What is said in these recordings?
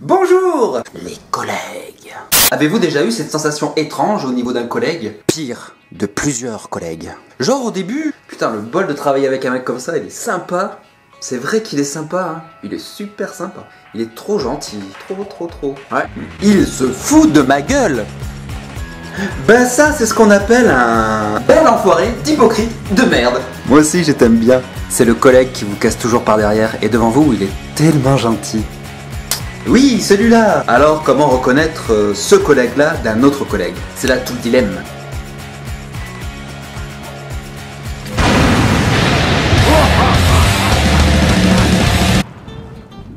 Bonjour Les collègues Avez-vous déjà eu cette sensation étrange au niveau d'un collègue? Pire, de plusieurs collègues. Genre au début, putain le bol de travailler avec un mec comme ça, il est sympa. C'est vrai qu'il est sympa, hein. il est super sympa. Il est trop gentil, trop trop trop. Ouais. Il se fout de ma gueule Ben ça c'est ce qu'on appelle un bel enfoiré d'hypocrite de merde. Moi aussi je t'aime bien. C'est le collègue qui vous casse toujours par derrière et devant vous il est tellement gentil. Oui, celui-là. Alors, comment reconnaître euh, ce collègue-là d'un autre collègue? C'est là tout le dilemme.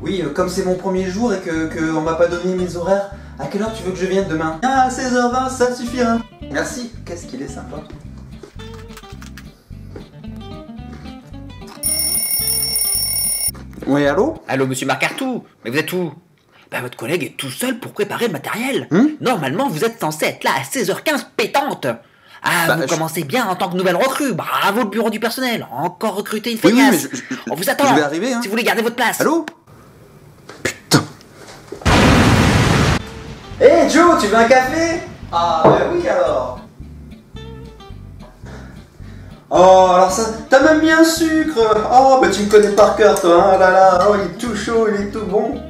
Oui, euh, comme c'est mon premier jour et que, que m'a pas donné mes horaires, à quelle heure tu veux que je vienne demain? Ah, 16h20, ça suffira. Merci, qu'est-ce qu'il est sympa. Oui, allô? Allô, monsieur Marcartou Mais vous êtes où? Ben, votre collègue est tout seul pour préparer le matériel. Hmm Normalement, vous êtes censé être là à 16h15 pétante. Ah, Bah, vous je- commencez bien en tant que nouvelle recrue. Bravo le bureau du personnel. Encore recruter une Oui, oui, feignasse. mais je- je- On vous attend. je vais arriver, hein. Si vous voulez garder votre place. Allô Putain Hé Joe, tu veux un café? Ah bah oui alors Oh alors ça, t'as même mis un sucre Oh bah tu me connais par cœur toi, hein, oh là là, oh il est tout chaud, il est tout bon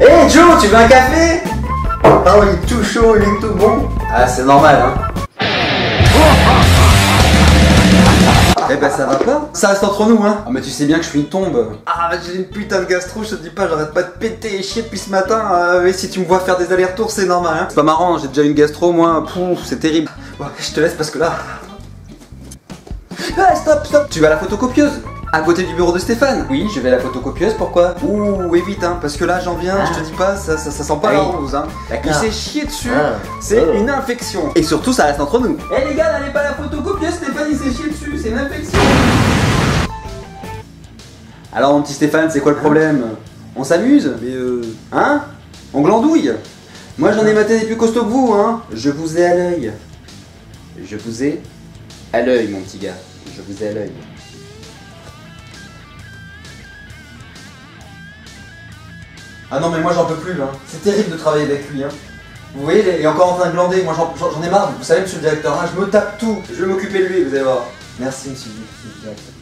Hé Joe, tu veux un café? Oh, il est tout chaud, il est tout bon. Ah, c'est normal, hein. Eh ben ça va pas. Ça reste entre nous hein. Ah mais tu sais bien que je suis une tombe. Ah j'ai une putain de gastro, je te dis pas, j'arrête pas de péter et chier depuis ce matin euh, Et si tu me vois faire des allers-retours c'est normal hein. C'est pas marrant, j'ai déjà une gastro moi, Pouf, c'est terrible. Bon, je te laisse parce que là... Ah stop stop. Tu vas à la photocopieuse à côté du bureau de Stéphane Oui, je vais à la photocopieuse, pourquoi? Ouh, évite, hein, parce que là j'en viens, je te dis pas, ça, ça, ça sent pas Ah la oui. rose, hein. Il s'est chié dessus, Ah. c'est Oh. une infection. Et surtout, ça reste entre nous. Eh les gars, n'allez pas à la photocopieuse, Stéphane il s'est chié dessus, c'est une infection. Alors mon petit Stéphane, c'est quoi le problème? On s'amuse? Mais euh... Hein? On glandouille? Moi j'en ai maté des plus costauds que vous, hein Je vous ai à l'œil. Je vous ai à l'œil, mon petit gars. Je vous ai à l'œil. Ah non mais moi j'en peux plus là. C'est terrible de travailler avec lui. Hein. Vous voyez, il est encore en train de glander. Moi j'en- ai marre. Vous savez, monsieur le directeur, hein, je me tape tout. Je vais m'occuper de lui, vous allez voir. Merci, monsieur le directeur.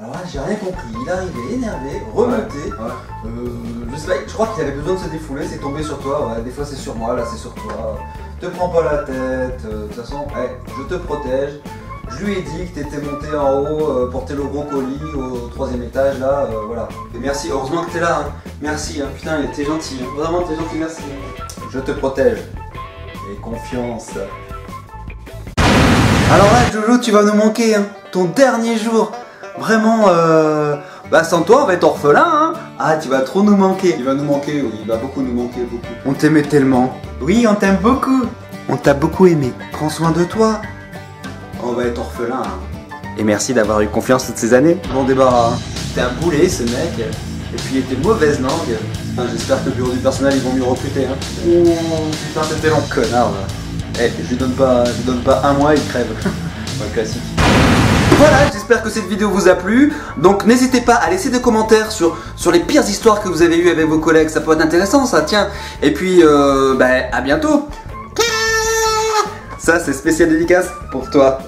Alors là, j'ai rien compris. Il est arrivé énervé, remonté. Euh, je sais pas, je crois qu'il avait besoin de se défouler. C'est tombé sur toi. Ouais, des fois c'est sur moi, là c'est sur toi. Te prends pas la tête. euh, De toute façon, hey, je te protège. Je lui ai dit que t'étais monté en haut, euh, porter le gros colis au troisième étage, là, euh, voilà. Et merci, heureusement que t'es là, hein. Merci, hein. putain, t'es gentil, hein. vraiment t'es gentil, merci. Je te protège. Et confiance. Alors là, Jojo, tu vas nous manquer, hein. ton dernier jour. Vraiment, euh... Bah sans toi, on va être orphelin, hein. Ah, tu vas trop nous manquer. Il va nous manquer, oui, il va beaucoup nous manquer, beaucoup. On t'aimait tellement. Oui, on t'aime beaucoup. On t'a beaucoup aimé. Prends soin de toi. On va être orphelin. hein. Et merci d'avoir eu confiance toutes ces années. Bon débarras. hein. C'était un boulet ce mec. Et puis il était mauvaise langue. J'espère que le bureau du personnel ils vont mieux recruter. Hein. Oh putain c'était long connard là. Eh, je lui donne pas, je lui donne pas un mois, il crève. ouais, classique. Voilà, j'espère que cette vidéo vous a plu. Donc n'hésitez pas à laisser des commentaires sur, sur les pires histoires que vous avez eues avec vos collègues. Ça peut être intéressant ça, tiens. Et puis, euh, bah, à bientôt. Ça, c'est spécial dédicace pour toi.